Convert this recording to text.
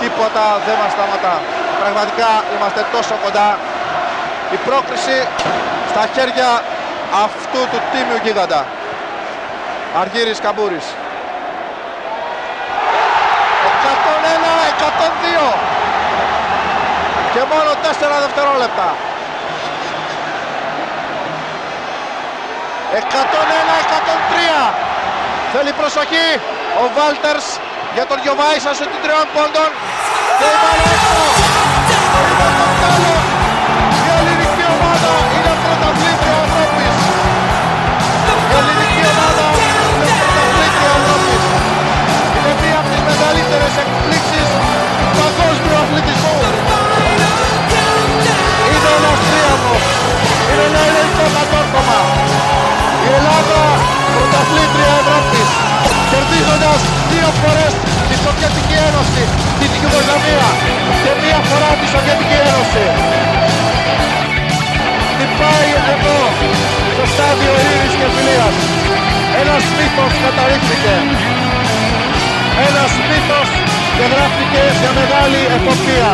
τίποτα δεν μας σταματά. Πραγματικά είμαστε τόσο κοντά. Η πρόκριση στα χέρια αυτού του τίμιου γίγαντα. Αργύρης Καμπούρης. 101-102 και μόνο 4 δευτερόλεπτα. 101-103 θέλει προσοχή ο Βάλτερς για τον Γιωβάησα σε την τριών πόντων. Και η μπάλα έξω κερδίζοντας δύο φορές τη Σοβιετική Ένωση, την Ιουγκοσλαβία και μία φορά τη Σοβιετική Ένωση. Χτυπάει εδώ στο στάδιο ειρήνης και φιλίας. Ένας μύθος καταρρίφθηκε. Ένας μύθος και γράφτηκε για μεγάλη εποπτεία.